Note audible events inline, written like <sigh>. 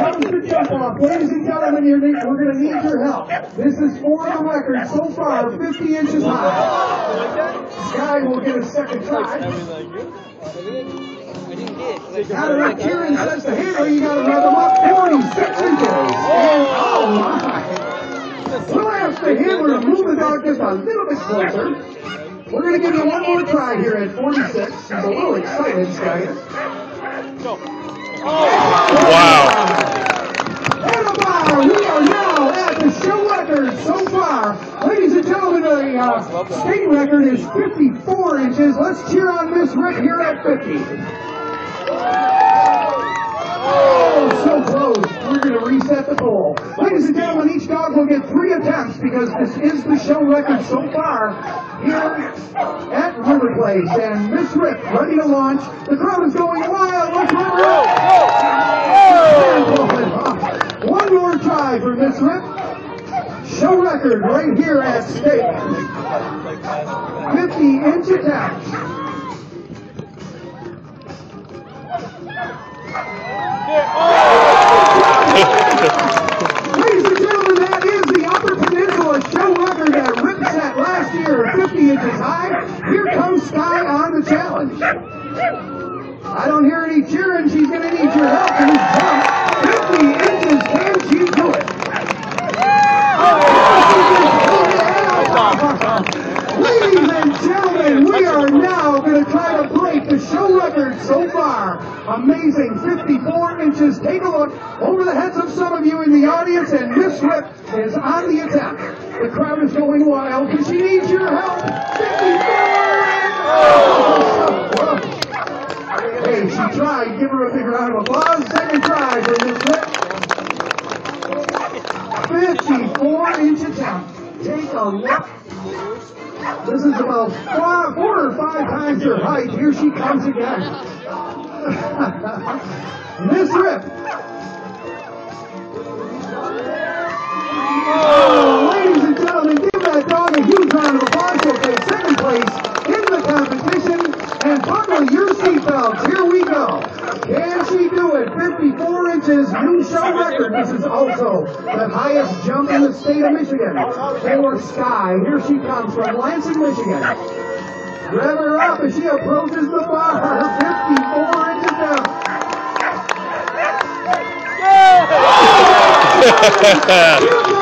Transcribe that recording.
comes jump off. Ladies and gentlemen, you're, we're going to need your help. This is for the record so far, 50 inches high. Sky will get a second try. Out of that, Kieran says to Haley, you got to rev them up 46 inches. And oh my. We'll ask the handler to move the dog just a little bit closer. We're going to give you one more try here at 46. He's a little excited, Sky. Wow. Anabar, we are now at the show record so far. Ladies and gentlemen, the uh, state record is 54 inches. Let's cheer on Miss Rick here at 50. Oh, so close. We're going to reset the pole. Ladies and gentlemen, each dog will get three attempts because this is the show record so far here at River Place. And Miss Rick ready to launch. The crowd is going wild. Let's River. One more try for Miss Rick. Show record right here at stake. 50 inch attempts. Ladies and gentlemen, that is the Upper Peninsula show record that Rip set last year, 50 inches high. Here comes Sky on the challenge. I don't hear any cheering. She's going to need your help in this jump. 50 inches. Can she do it? Ladies and gentlemen, we are now going to try to record so far. Amazing 54 inches. Take a look over the heads of some of you in the audience, and Miss Rip is on the attack. The crowd is going wild because she needs your help. 54! Hey, she tried. Give her a big round of applause. Second try for Miss Rip. 54 inch attempt. Take a look. This is about four, four or five her height. Here she comes again. <laughs> Miss Rip. Oh, ladies and gentlemen, give that dog a huge round of applause. She'll take second place in the competition. And buckle your seatbelts. Here we go. Can she do it? 54 inches, new show record. This is also the highest jump in the state of Michigan. For Sky, here she comes from Lansing, Michigan. Rev her up as she approaches the bar. 54 inches down. <laughs> Here